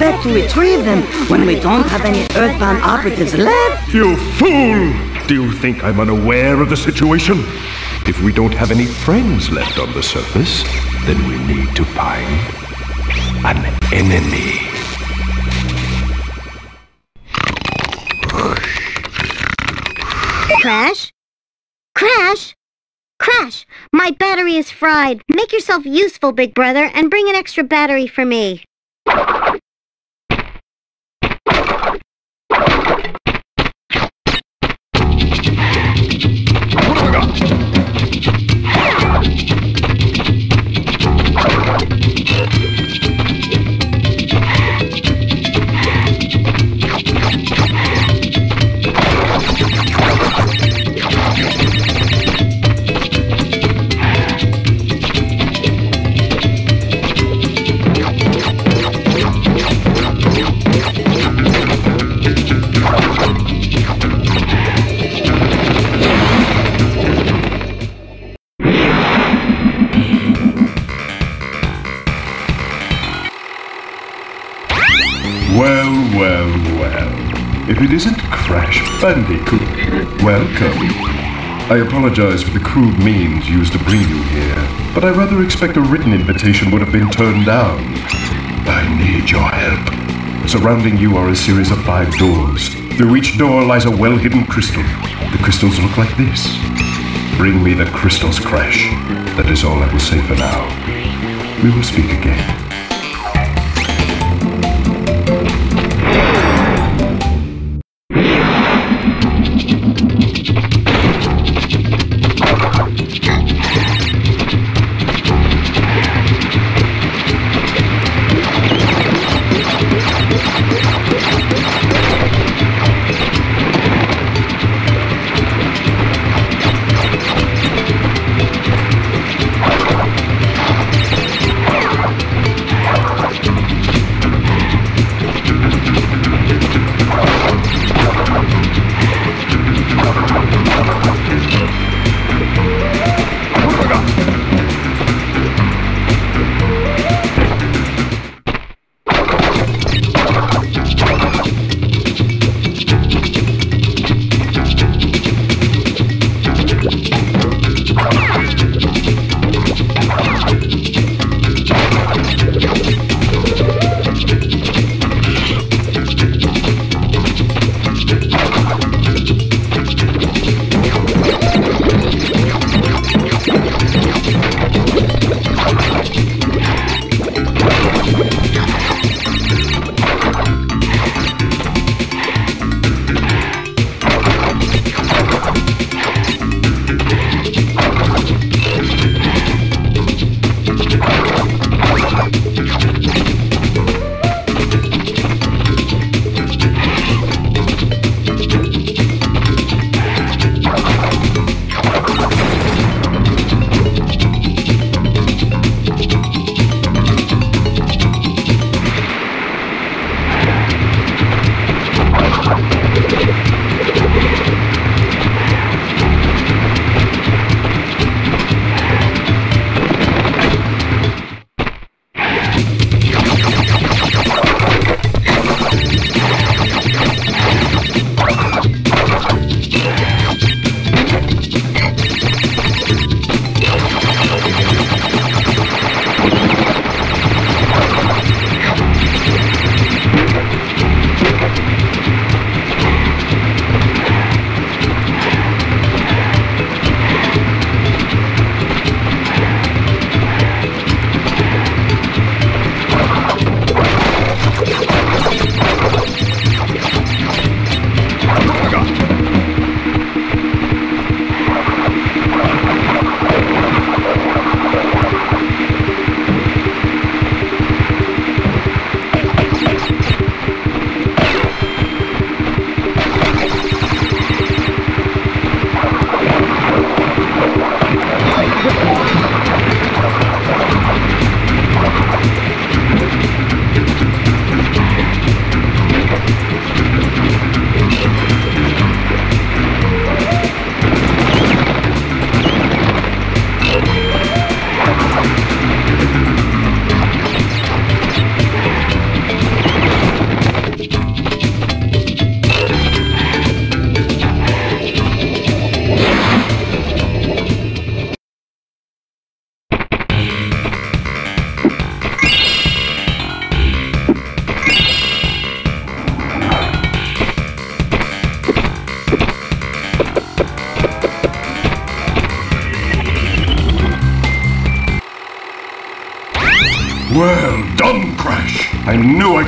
expect to retrieve them when we don't have any earthbound operatives left? You fool! Do you think I'm unaware of the situation? If we don't have any friends left on the surface, then we need to find an enemy. Crash? Crash? Crash! My battery is fried. Make yourself useful, big brother, and bring an extra battery for me. Well, well, well. If it isn't Crash Bandicoot, welcome. I apologize for the crude means used to bring you here, but I rather expect a written invitation would have been turned down. I need your help. Surrounding you are a series of five doors. Through each door lies a well-hidden crystal. The crystals look like this. Bring me the crystals, Crash. That is all I will say for now. We will speak again.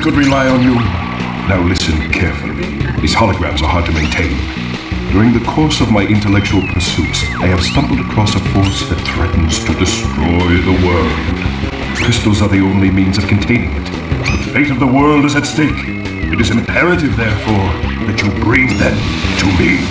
Could rely on you. Now listen carefully. These holograms are hard to maintain. During the course of my intellectual pursuits, I have stumbled across a force that threatens to destroy the world. Crystals are the only means of containing it. The fate of the world is at stake. It is imperative, therefore, that you bring them to me.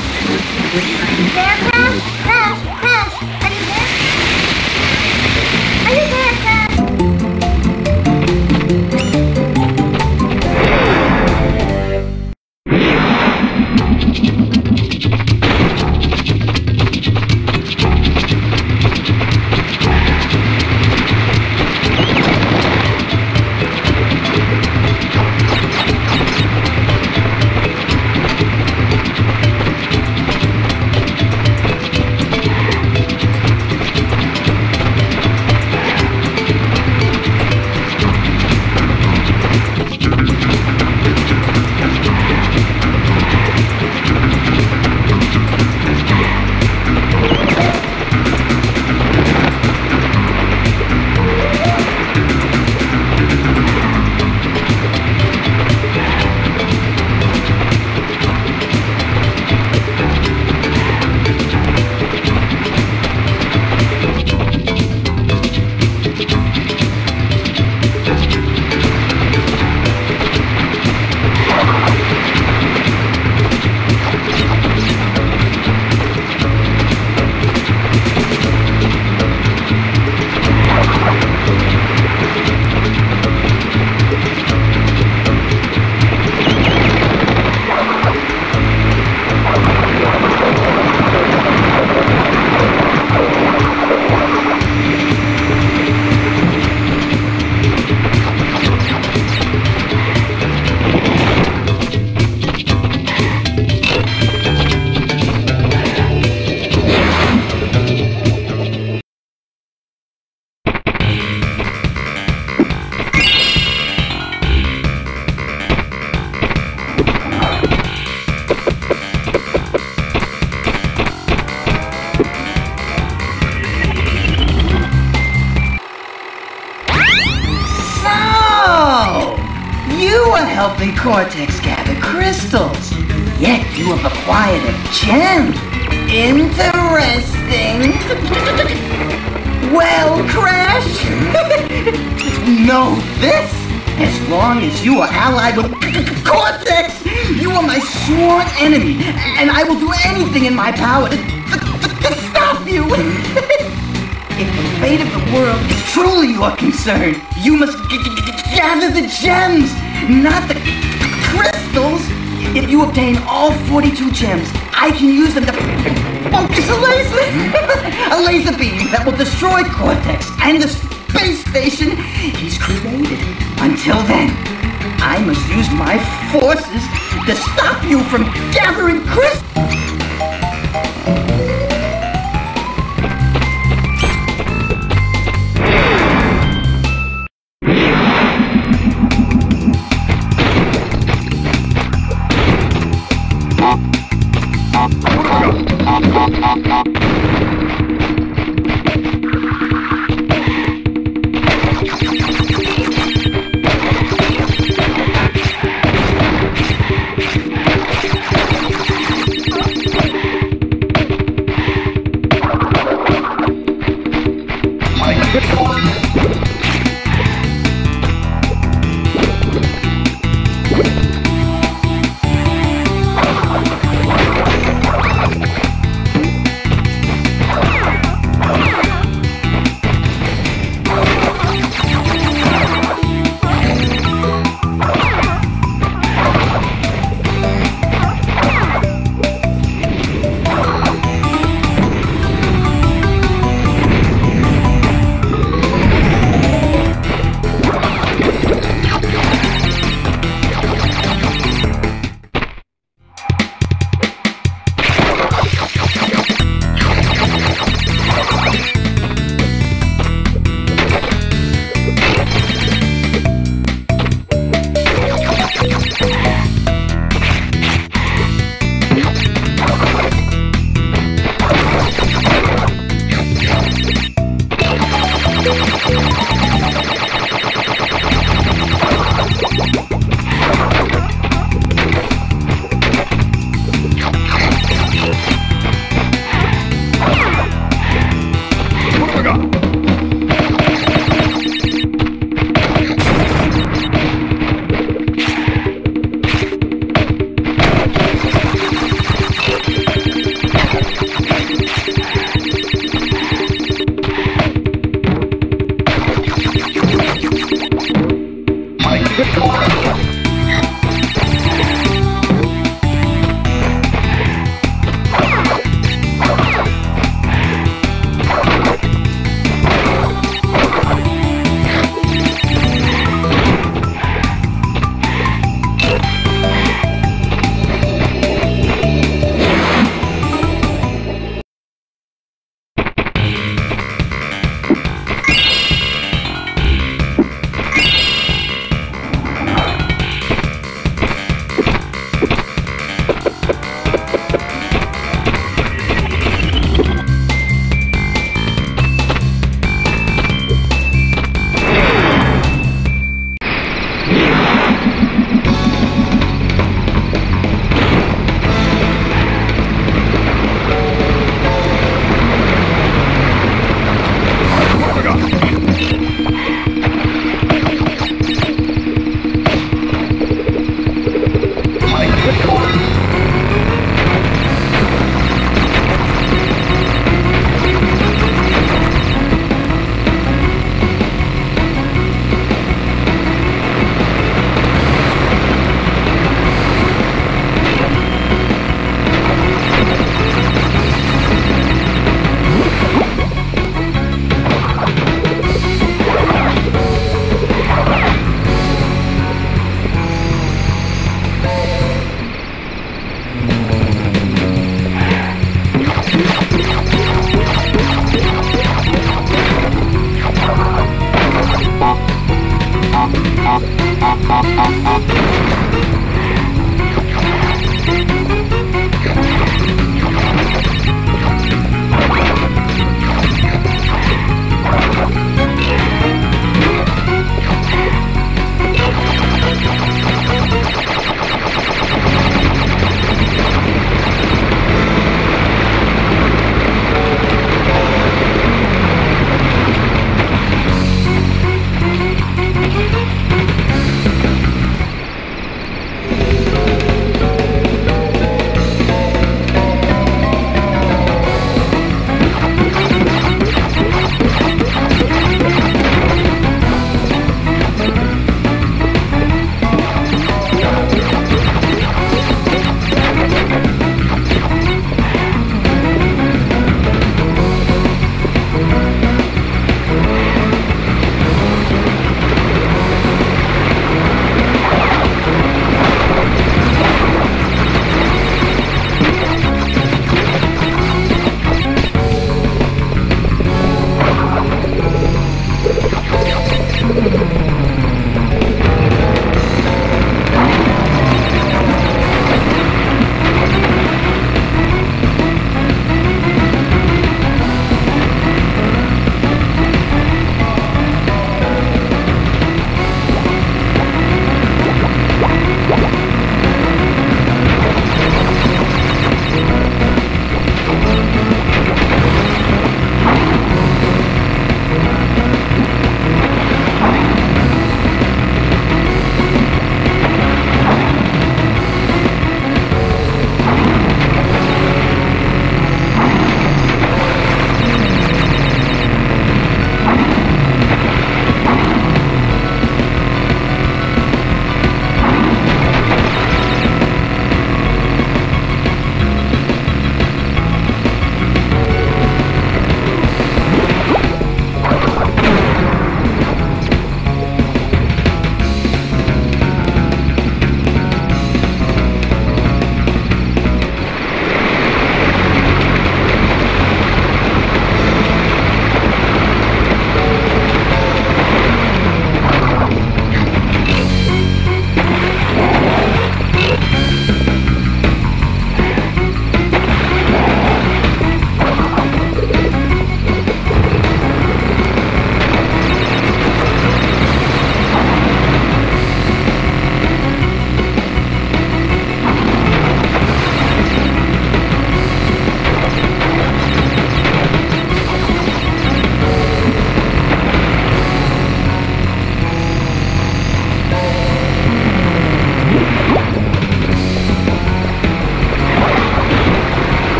Cortex gather crystals, yet you have acquired a gem. Interesting. Well, Crash, know this. As long as you are allied with Cortex, you are my sworn enemy, and I will do anything in my power to, to, to stop you. If the fate of the world is truly your concern, you must gather the gems, not the crystals. If you obtain all 42 gems, I can use them to focus a laser. a laser beam that will destroy Cortex and the space station he's created. Until then, I must use my forces to stop you from gathering crystals.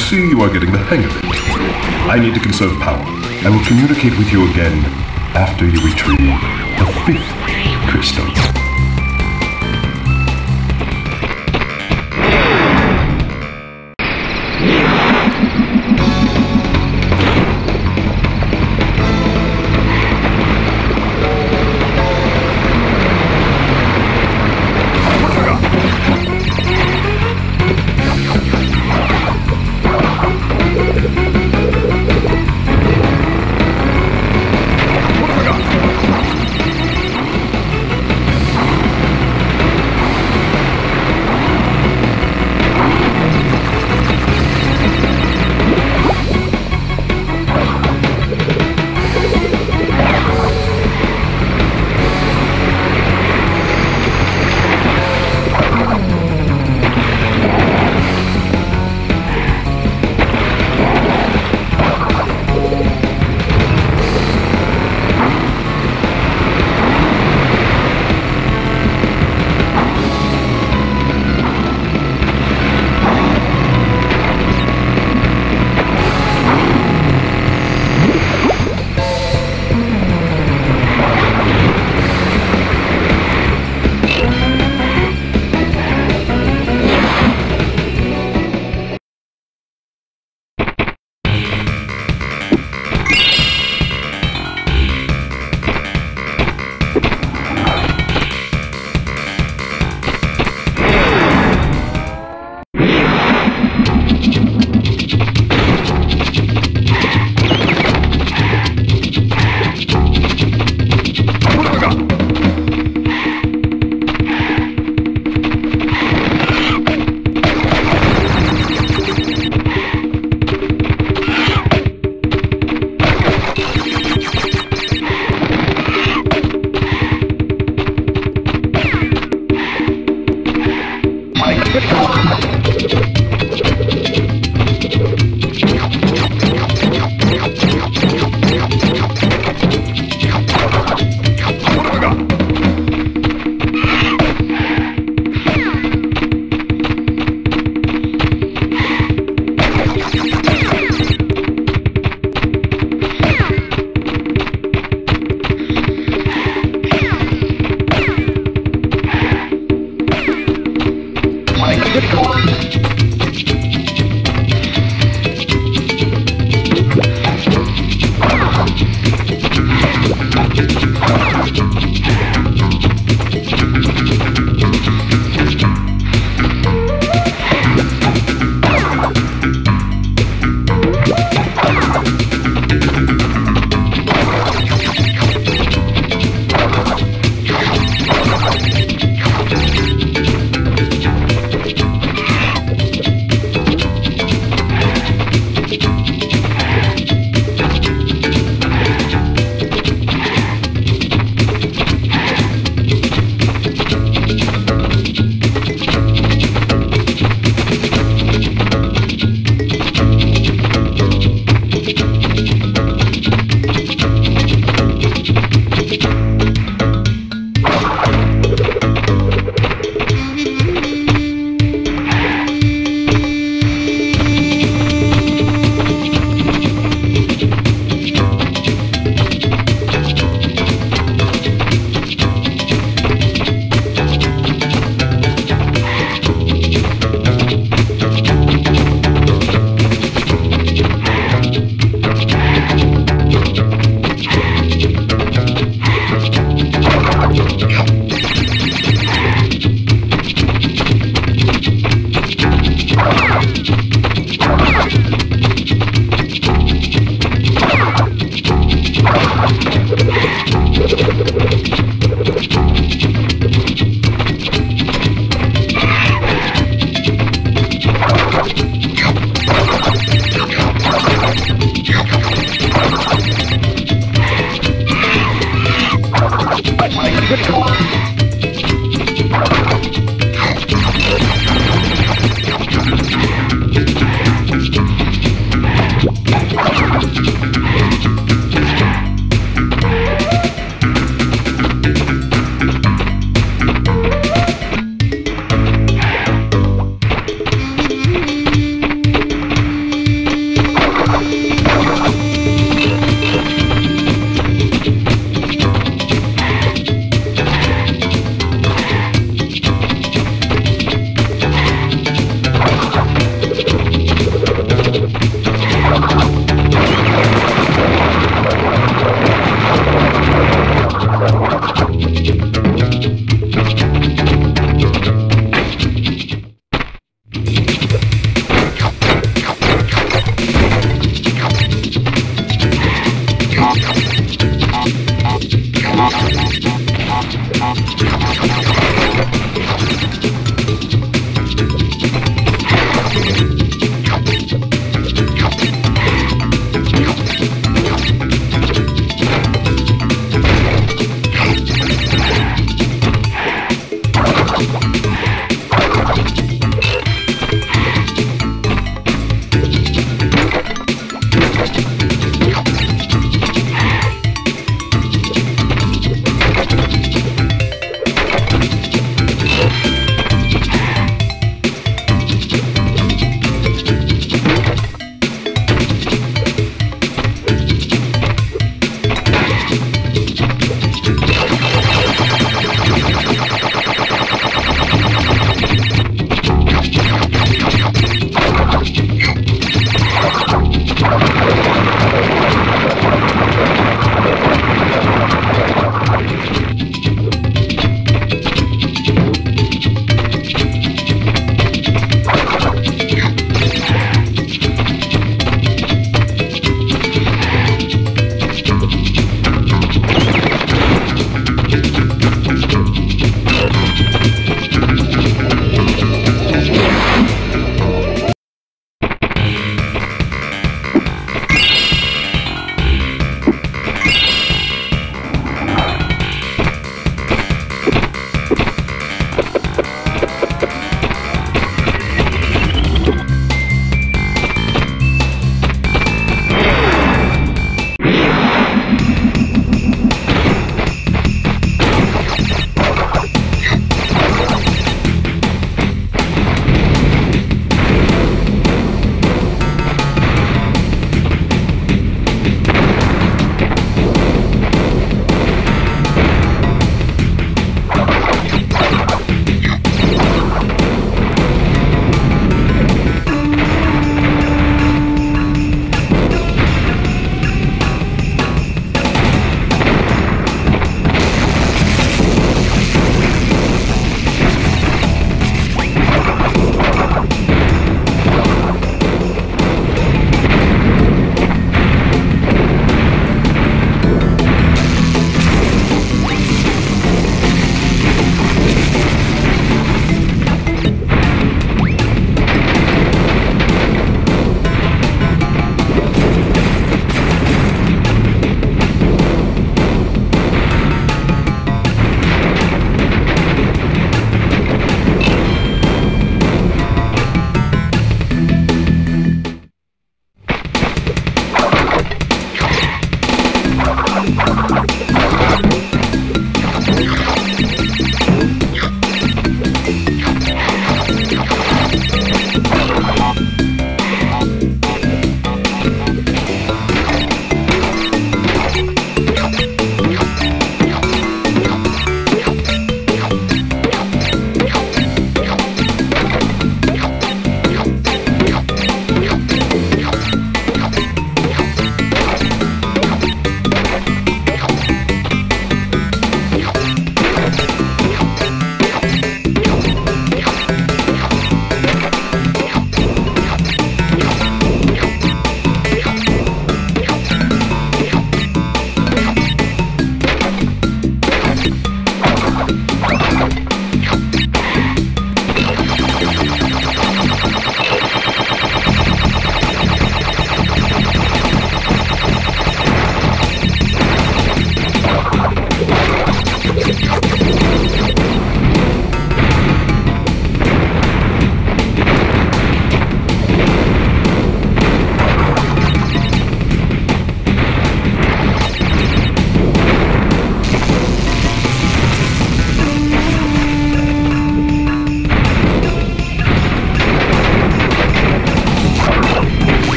See you are getting the hang of it. I need to conserve power. I will communicate with you again after you retrieve the fifth crystal. Good job.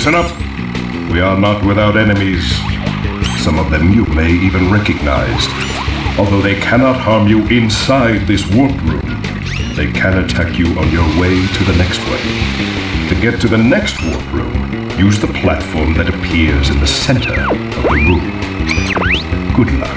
Listen up. We are not without enemies. Some of them you may even recognize. Although they cannot harm you inside this warp room, they can attack you on your way to the next way. To get to the next warp room, use the platform that appears in the center of the room. Good luck.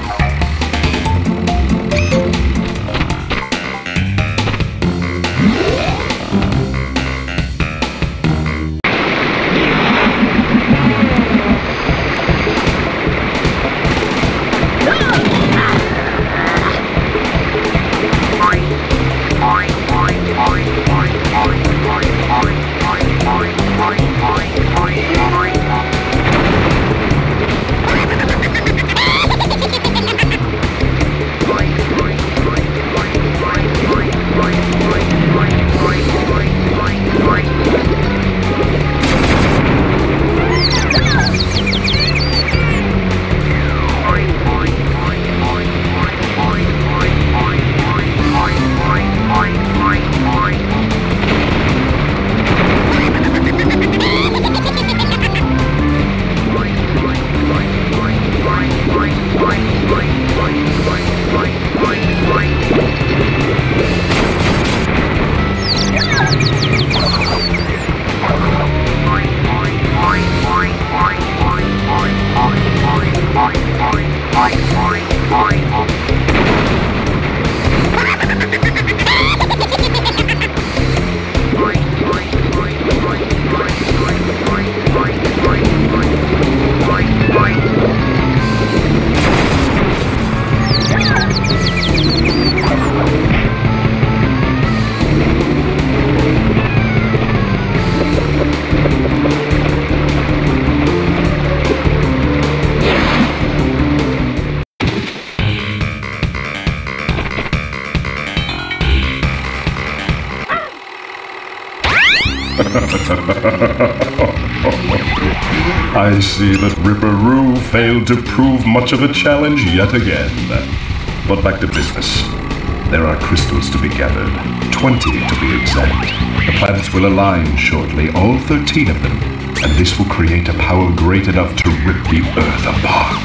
See that Ripper Roo failed to prove much of a challenge yet again. But back to business. There are crystals to be gathered, 20 to be exact. The planets will align shortly, all 13 of them, and this will create a power great enough to rip the Earth apart.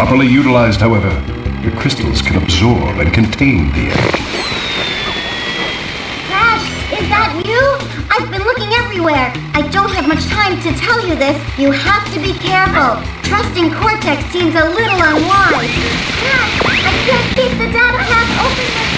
Properly utilized, however, the crystals can absorb and contain the energy. Crash, is that you? I've been looking everywhere. Don't have much time to tell you this. You have to be careful. Trusting Cortex seems a little unwise. Crash, I can't keep the data half open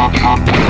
Ha ha ha!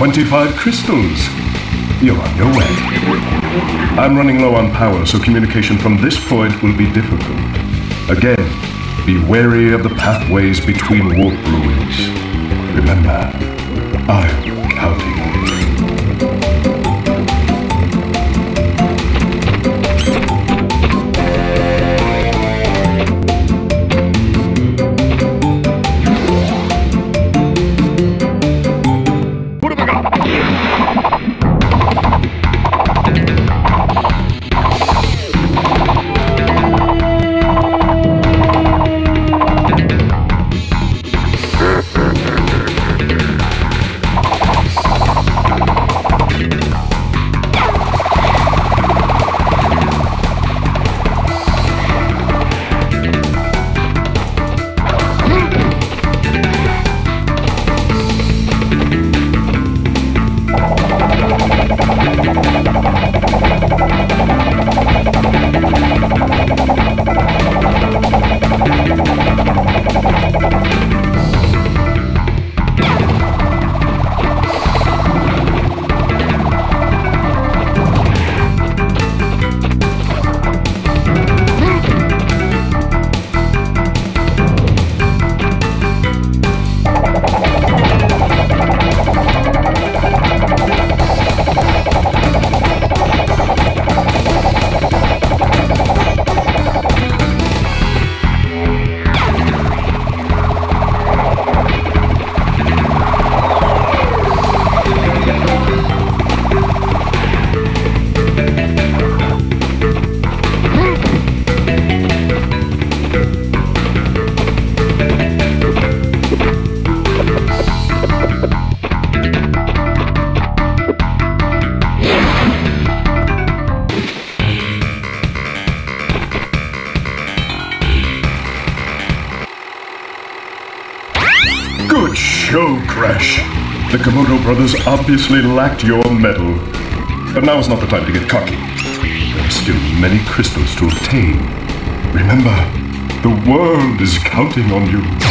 25 crystals. You're on your way. I'm running low on power, so communication from this point will be difficult. Again, be wary of the pathways between warp ruins. Remember, Obviously lacked your mettle. But now is not the time to get cocky. There are still many crystals to obtain. Remember, the world is counting on you.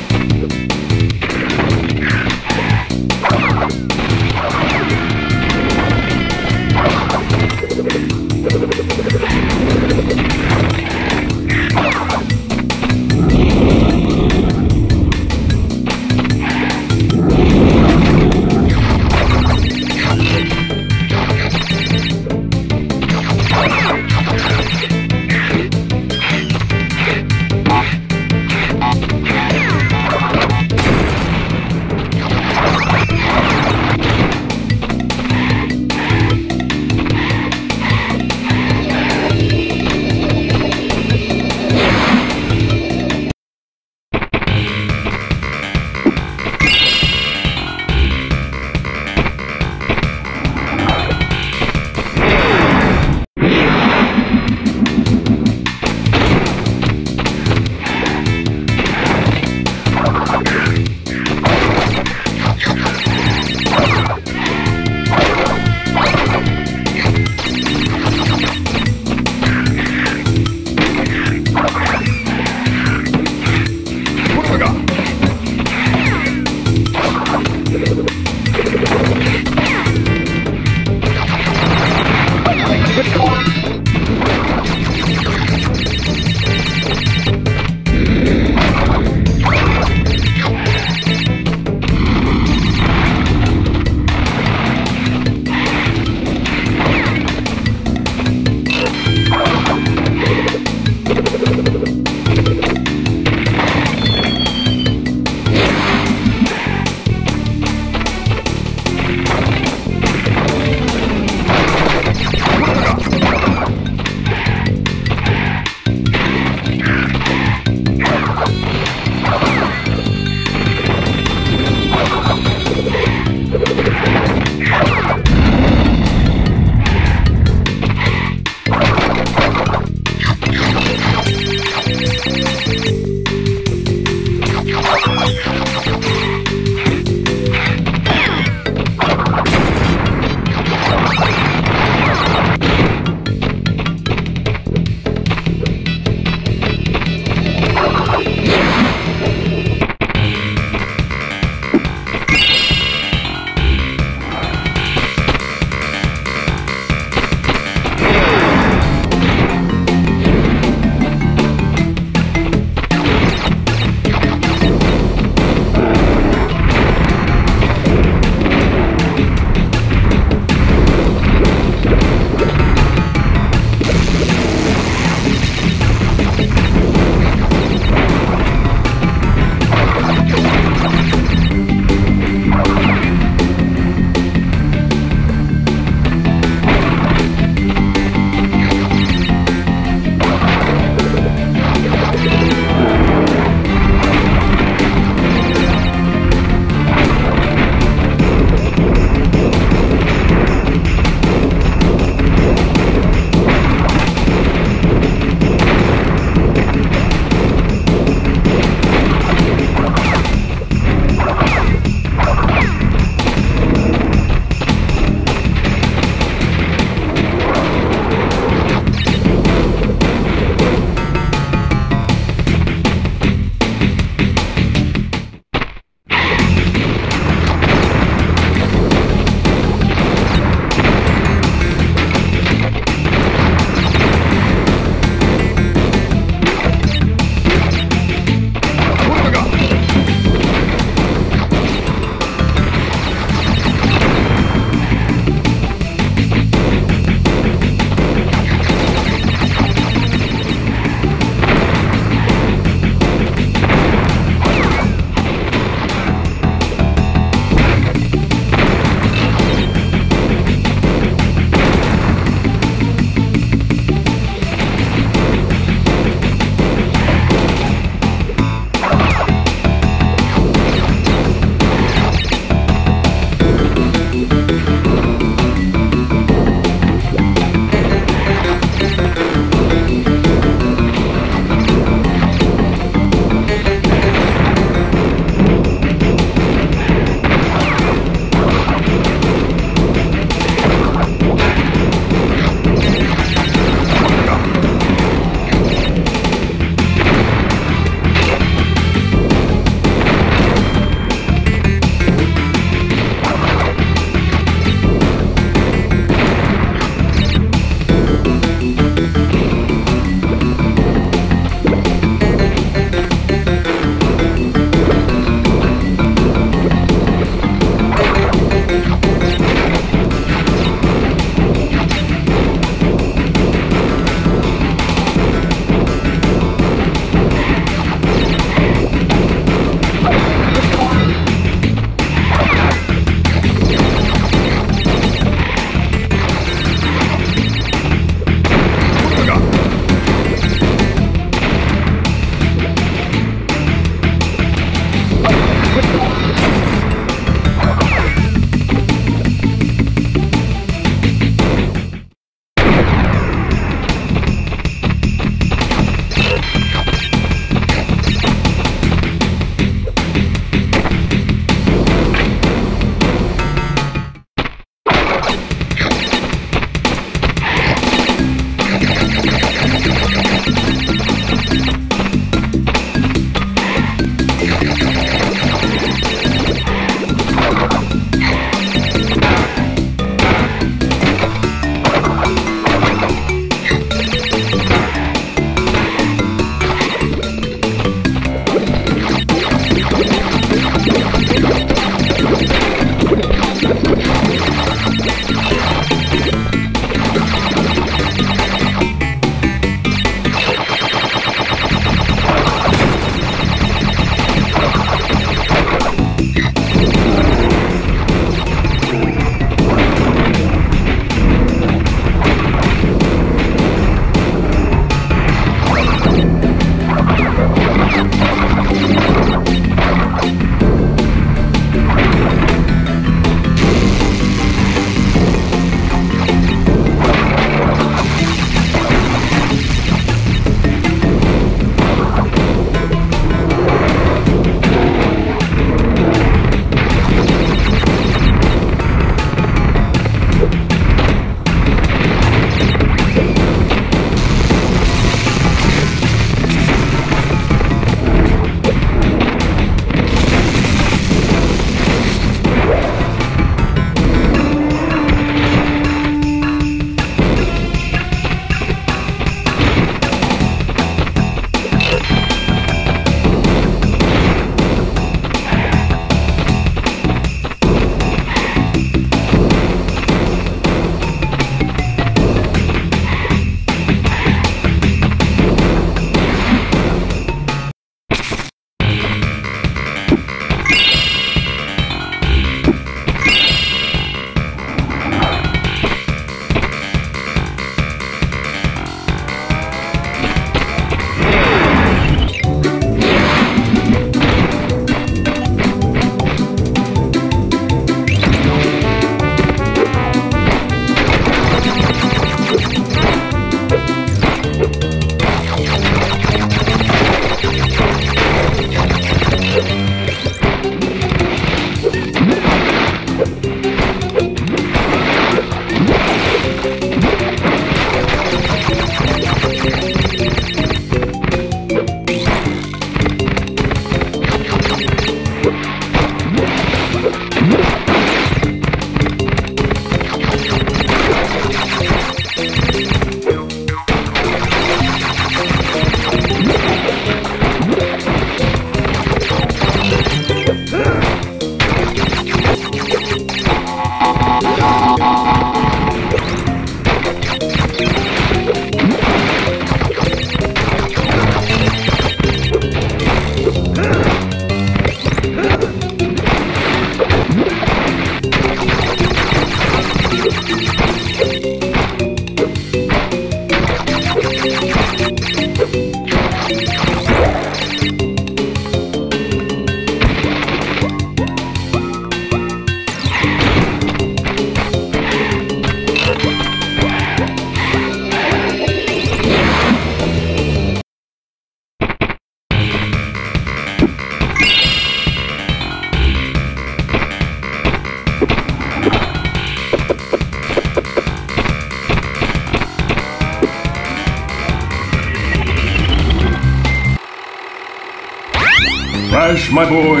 My boy,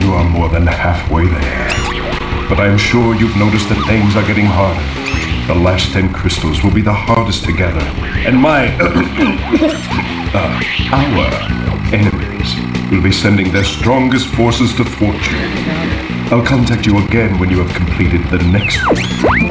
you are more than halfway there. But I'm sure you've noticed that things are getting harder. The last ten crystals will be the hardest to gather, and my, uh, our enemies will be sending their strongest forces to thwart you. I'll contact you again when you have completed the next one.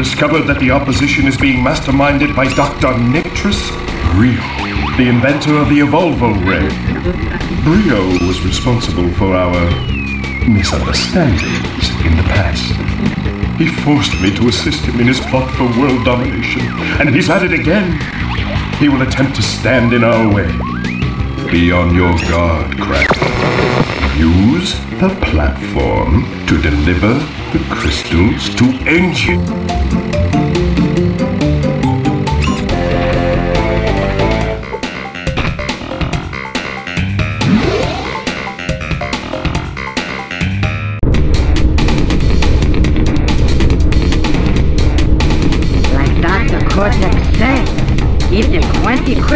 Discovered that the opposition is being masterminded by Dr. Nitrus Brio, the inventor of the Evolvo Ray. Brio was responsible for our misunderstandings in the past. He forced me to assist him in his plot for world domination, and if he's at it again. He will attempt to stand in our way. Be on your guard, Crash. Use the platform to deliver the crystals to N. Gin.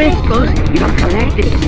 20 crystals you have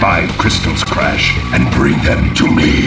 five crystals, Crash, and bring them to me.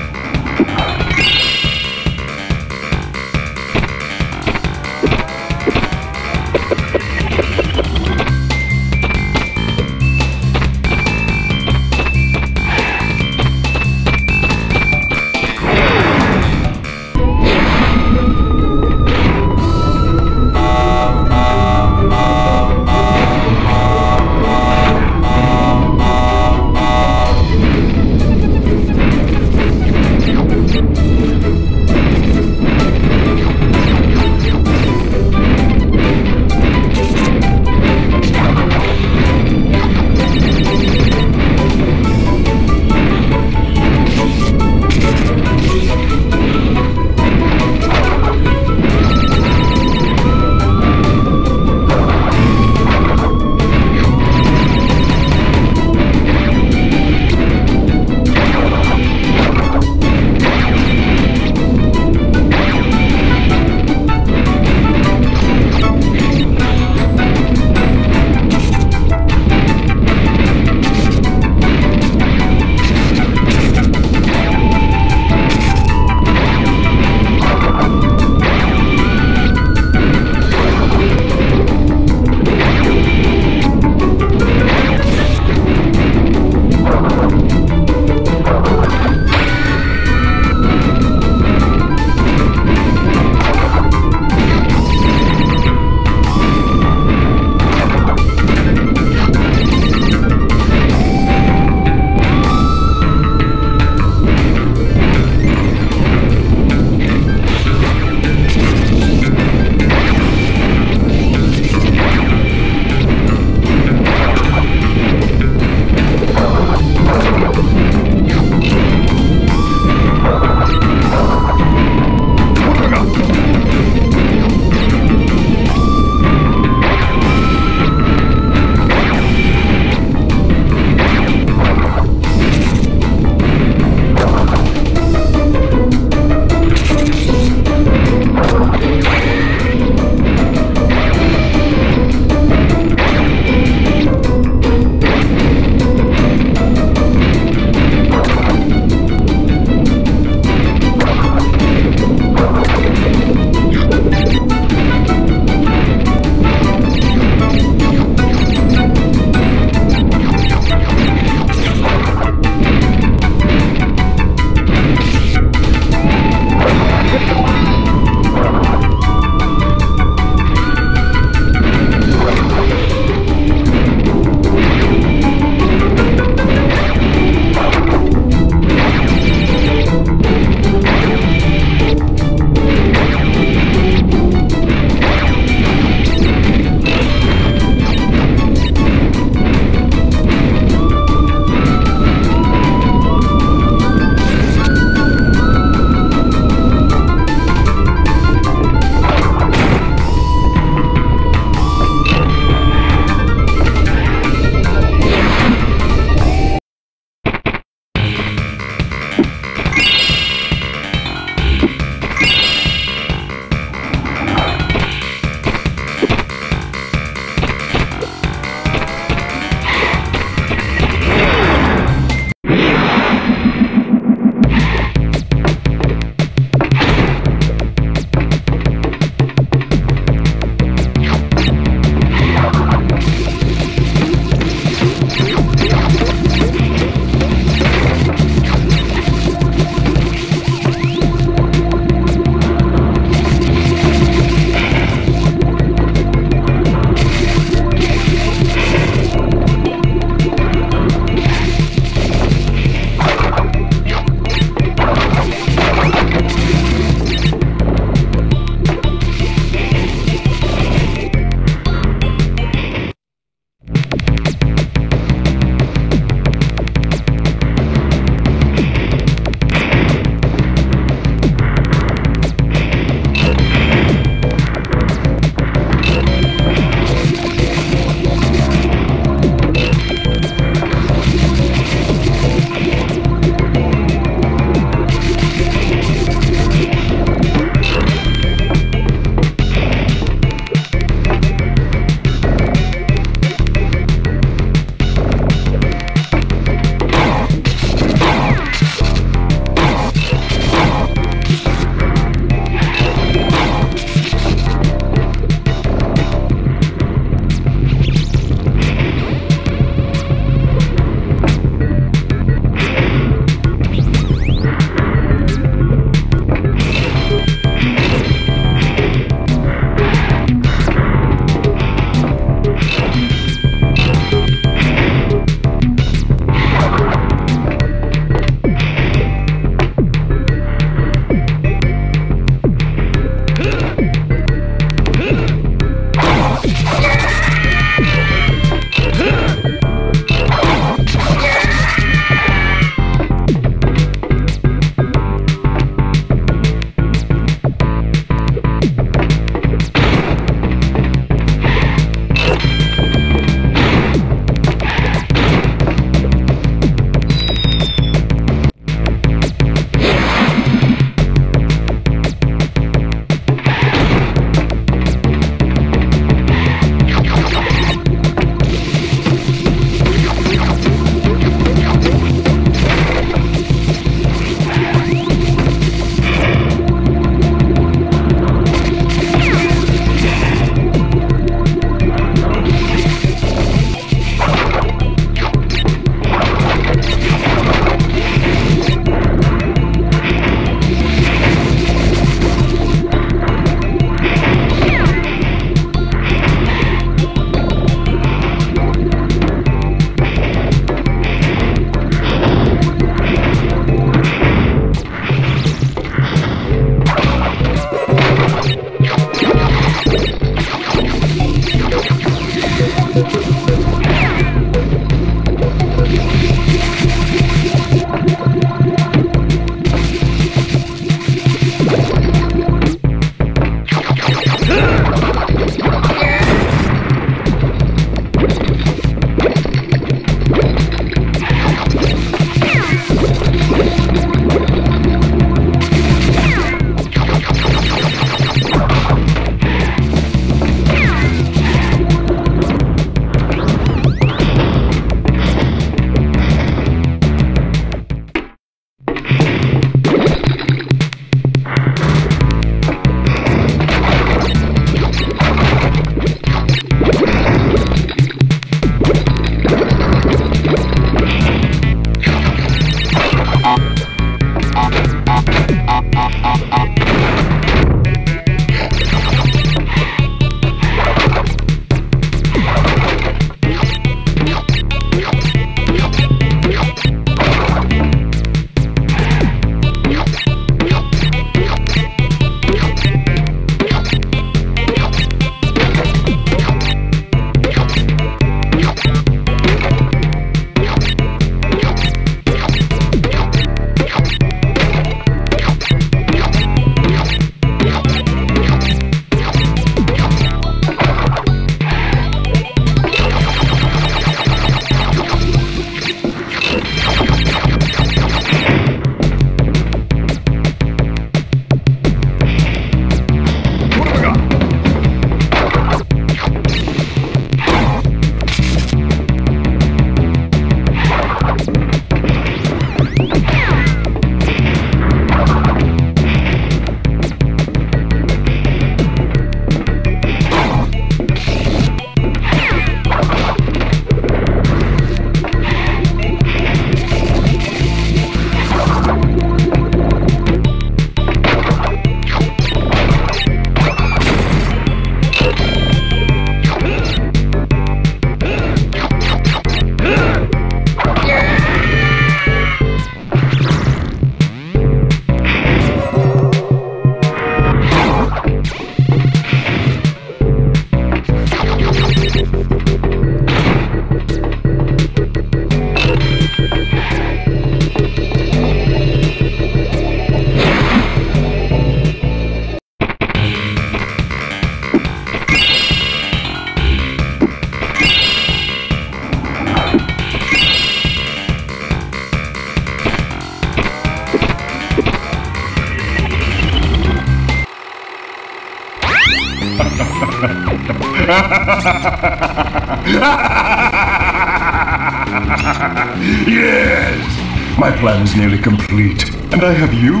Nearly complete, and I have you,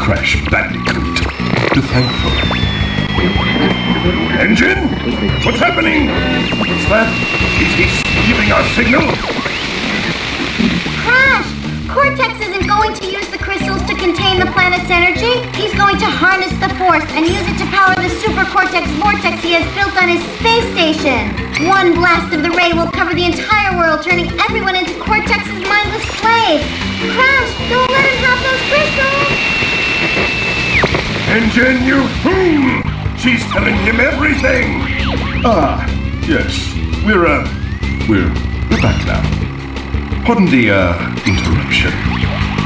Crash Bandicoot, to thank for. N. Gin? What's happening? What's that? Is he stealing our signal? Crash! Cortex isn't going to use the crystals to contain the planet's energy. He's going to harness the force and use it to power the super cortex vortex he has built on his space station. One blast of the ray will cover the entire world, turning everyone into Cortex's mindless slaves. Crash, don't let him have those crystals! N. Gin, you fool! She's telling him everything! Ah, yes. We're, uh, we're, we're back now. Pardon the, uh, interruption.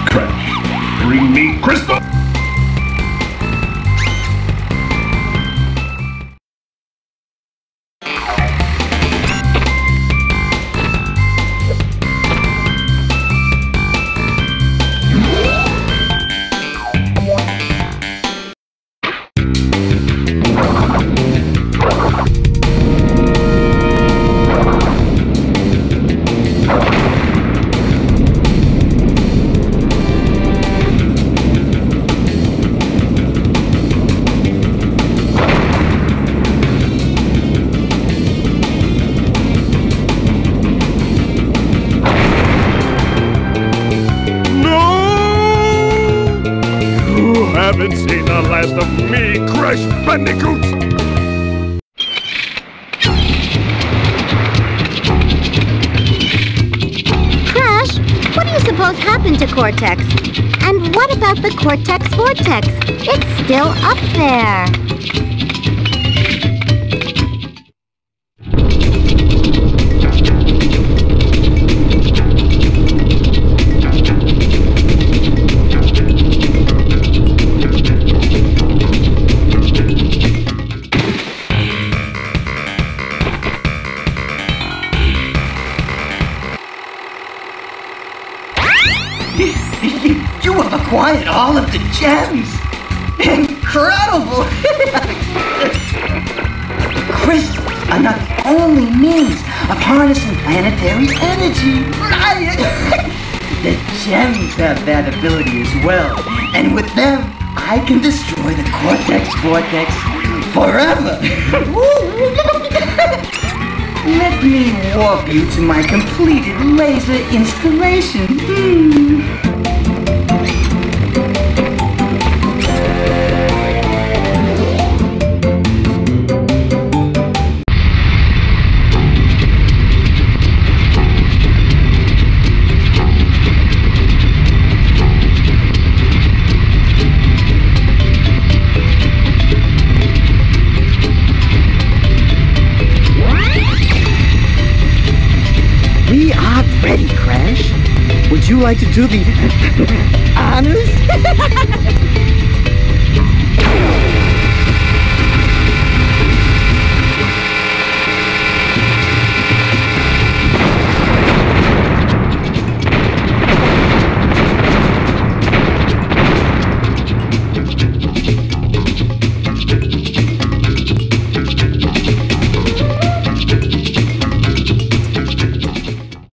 Crash, bring me crystal! To the?